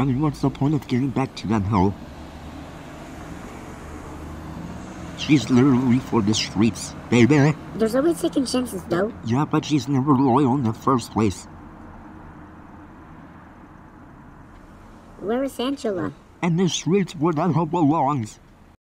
I mean, what's the point of getting back to that hell? She's literally for the streets, baby. There's always second chances, though. Yeah, but she's never loyal in the first place. Where is Angela? And the streets where that hell belongs.